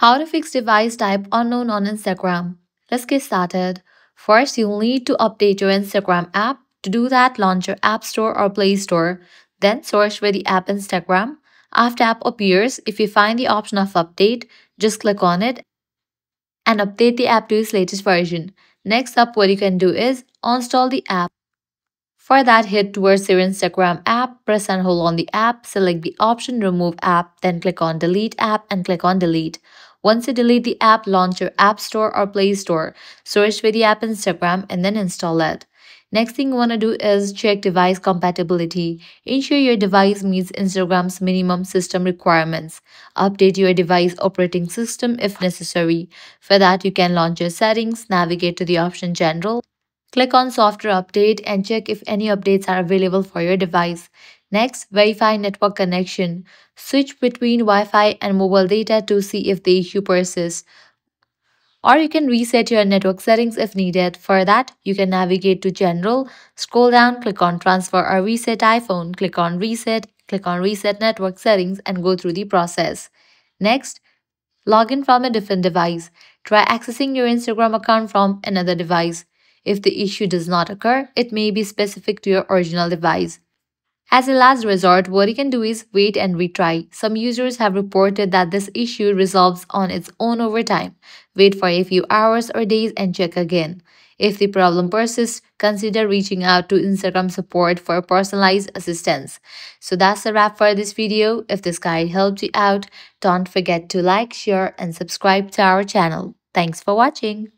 How to fix device type unknown on Instagram. Let's get started. First, you'll need to update your Instagram app. To do that, launch your App Store or Play Store. Then search for the app Instagram. After app appears, if you find the option of update, just click on it and update the app to its latest version. Next up, what you can do is uninstall the app. For that, head towards your Instagram app, press and hold on the app, select the option Remove App, then click on Delete App and click on Delete. Once you delete the app, launch your App Store or Play Store. Search for the app Instagram and then install it. Next thing you want to do is check device compatibility. Ensure your device meets Instagram's minimum system requirements. Update your device operating system if necessary. For that, you can launch your settings, navigate to the option General, Click on Software Update and check if any updates are available for your device. Next, verify network connection. Switch between Wi-Fi and mobile data to see if the issue persists. Or you can reset your network settings if needed. For that, you can navigate to General, scroll down, click on Transfer or Reset iPhone, click on Reset, click on Reset Network Settings and go through the process. Next, log in from a different device. Try accessing your Instagram account from another device. If the issue does not occur, it may be specific to your original device. As a last resort, what you can do is wait and retry. Some users have reported that this issue resolves on its own over time. Wait for a few hours or days and check again. If the problem persists, consider reaching out to Instagram support for personalized assistance. So that's a wrap for this video. If this guide helped you out, don't forget to like, share and subscribe to our channel. Thanks for watching.